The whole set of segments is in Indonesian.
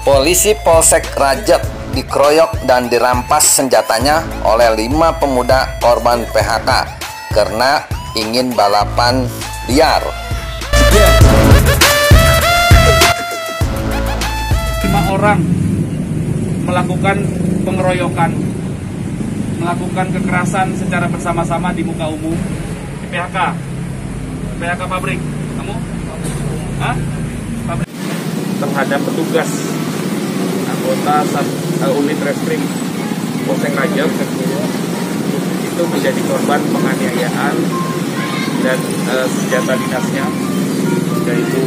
Polisi Polsek Rajab dikeroyok dan dirampas senjatanya oleh lima pemuda korban PHK karena ingin balapan liar. lima orang melakukan pengeroyokan, melakukan kekerasan secara bersama-sama di muka umum di PHK, PHK pabrik. Kamu? Hah? Pabrik. Terhadap petugas anggota sat- eh, unit reskrim Polsek Rajab. Itu menjadi korban penganiayaan dan eh, senjata dinasnya yaitu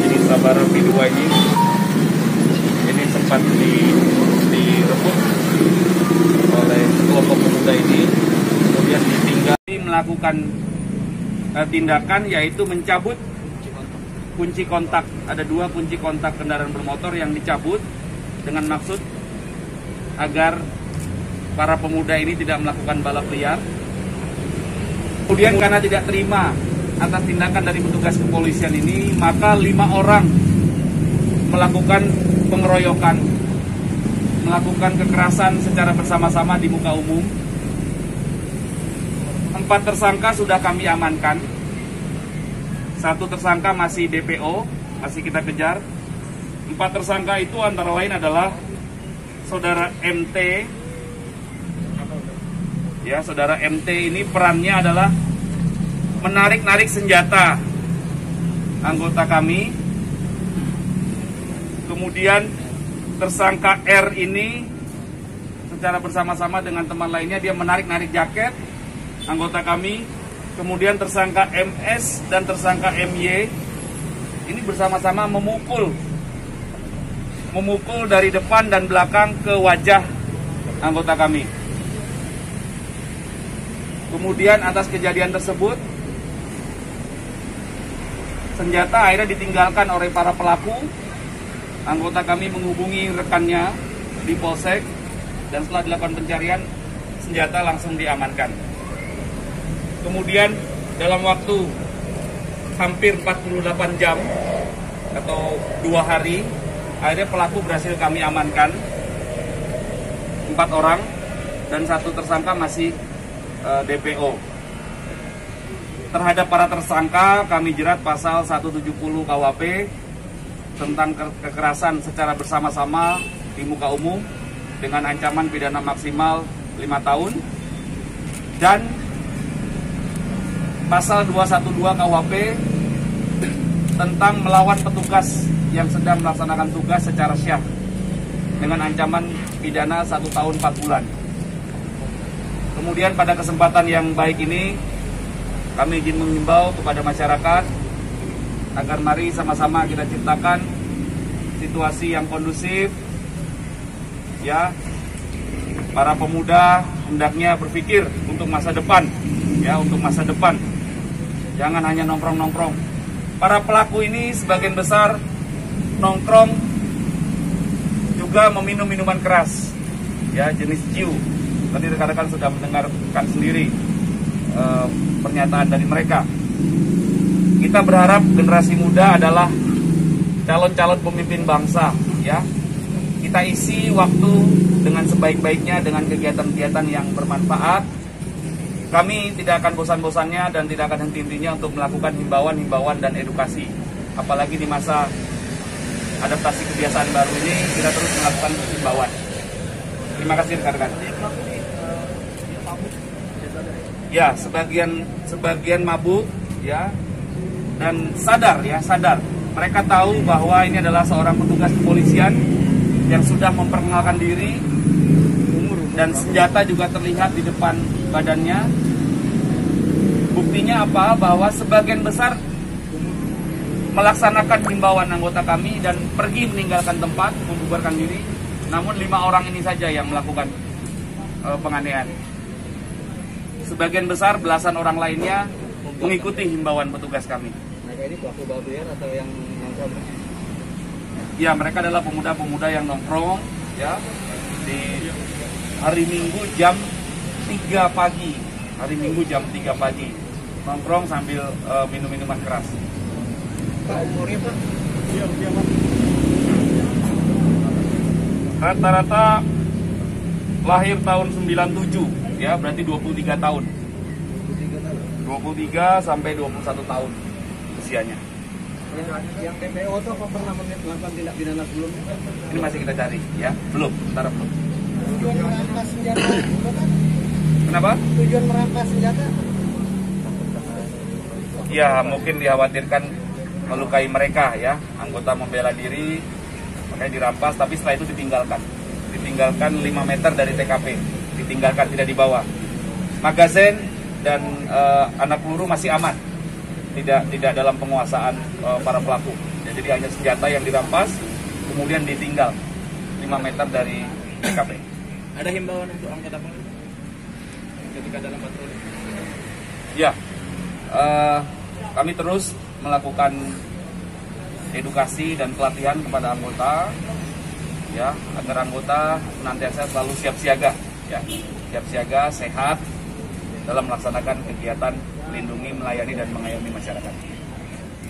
jenis sabar P2 ini. Ini sempat di, direbut oleh kelompok pemuda ini kemudian ditinggal. Melakukan eh, tindakan yaitu mencabut kunci kontak. Ada dua kunci kontak kendaraan bermotor yang dicabut dengan maksud agar para pemuda ini tidak melakukan balap liar kemudian karena tidak terima atas tindakan dari petugas kepolisian ini maka lima orang melakukan pengeroyokan, melakukan kekerasan secara bersama-sama di muka umum. Empat tersangka sudah kami amankan. Satu tersangka masih DPO, masih kita kejar. Empat tersangka itu antara lain adalah saudara MT. Ya, saudara MT ini perannya adalah menarik-narik senjata anggota kami Kemudian tersangka R ini secara bersama-sama dengan teman lainnya dia menarik-narik jaket anggota kami. Kemudian tersangka MS dan tersangka MY ini bersama-sama memukul memukul dari depan dan belakang ke wajah anggota kami. Kemudian atas kejadian tersebut senjata akhirnya ditinggalkan oleh para pelaku anggota kami menghubungi rekannya di polsek dan setelah dilakukan pencarian senjata langsung diamankan. Kemudian dalam waktu hampir 48 jam atau dua hari akhirnya pelaku berhasil kami amankan empat orang dan satu tersangka masih eh, DPO. Terhadap para tersangka kami jerat pasal 170 KWP tentang ke- kekerasan secara bersama-sama di muka umum dengan ancaman pidana maksimal 5 tahun dan pasal 212 KWP tentang melawan petugas yang sedang melaksanakan tugas secara syah dengan ancaman pidana 1 tahun 4 bulan. Kemudian pada kesempatan yang baik ini kami izin mengimbau kepada masyarakat agar mari sama-sama kita ciptakan situasi yang kondusif ya. Para pemuda hendaknya berpikir untuk masa depan ya untuk masa depan. Jangan hanya nongkrong-nongkrong para pelaku ini sebagian besar nongkrong juga meminum minuman keras. Ya jenis ciu tadi rekan-rekan sudah mendengarkan sendiri eh, pernyataan dari mereka. Kita berharap generasi muda adalah calon-calon pemimpin bangsa ya. Kita isi waktu dengan sebaik-baiknya dengan kegiatan-kegiatan yang bermanfaat kami tidak akan bosan-bosannya dan tidak akan henti-hentinya untuk melakukan himbauan-himbauan dan edukasi. Apalagi di masa adaptasi kebiasaan baru ini kita terus melakukan himbauan. Terima kasih rekan-rekan. Ya sebagian sebagian mabuk ya dan sadar ya sadar. Mereka tahu bahwa ini adalah seorang petugas kepolisian yang sudah memperkenalkan diri dan senjata juga terlihat di depan badannya. Buktinya apa? Bahwa sebagian besar melaksanakan himbauan anggota kami dan pergi meninggalkan tempat membubarkan diri. Namun lima orang ini saja yang melakukan eh, penganiayaan. Sebagian besar belasan orang lainnya mengikuti himbauan petugas kami. Mereka ini pelaku balap liar atau yang nongkrong? ya mereka adalah pemuda-pemuda yang nongkrong ya di hari Minggu jam 3 pagi. Hari Minggu jam 3 pagi. Nongkrong sambil eh, minum minuman keras. Pak umurnya Pak? Eh, rata-rata lahir tahun 97 ya berarti 23 tahun. 23 sampai 21 tahun usianya. Yang, yang DPO itu apa pernah melakukan tindak pidana sebelumnya? ini masih kita cari ya. Belum sementara belum. Tujuan senjata kan kenapa? Tujuan merampas senjata? Ya mungkin dikhawatirkan melukai mereka ya. Anggota membela diri makanya dirampas tapi setelah itu ditinggalkan. Ditinggalkan 5 meter dari TKP ditinggalkan tidak dibawa. Magazin dan eh, anak peluru masih aman. Tidak tidak dalam penguasaan eh, para pelaku. Ya, jadi hanya senjata yang dirampas kemudian ditinggal 5 meter dari TKP Ada himbauan untuk anggota polri ketika dalam patroli? Ya, eh, kami terus melakukan edukasi dan pelatihan kepada anggota, ya agar anggota senantiasa selalu siap siaga, ya siap siaga, sehat dalam melaksanakan kegiatan melindungi, melayani dan mengayomi masyarakat.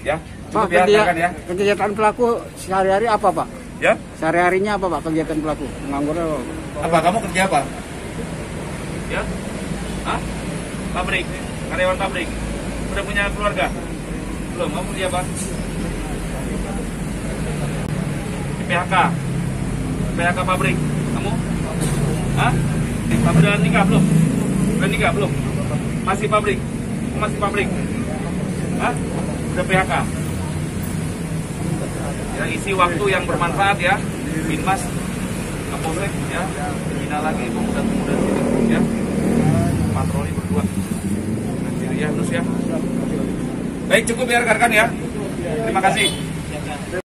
Ya, Pak, ya, kegia- rekan ya. kegiatan pelaku sehari-hari apa Pak? Ya, Sehari-harinya apa Pak kegiatan pelaku? Menganggur apa kamu kerja apa? Ya, Hah? Pabrik, karyawan pabrik. Udah punya keluarga? Belum, kamu kerja apa? Di PHK. PHK pabrik. Kamu? Hah? Udah nikah belum? Udah nikah belum? Masih pabrik? Masih pabrik? Hah? Udah PHK? Ya, isi waktu yang bermanfaat ya. Binmas, Kapolsek ya. Bina lagi pemuda-pemuda sini ya. Patroli berdua. Nanti ya, terus ya. Baik, cukup ya rekan-rekan ya. Terima kasih.